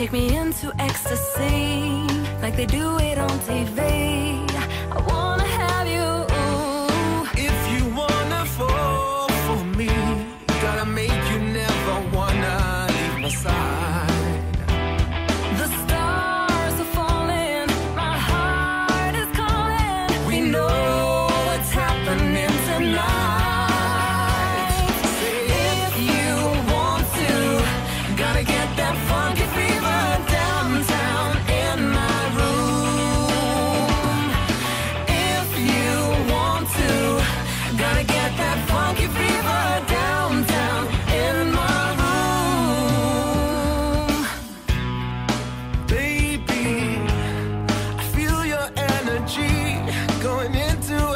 Take me into ecstasy, like they do it on TV. I wanna into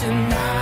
tonight.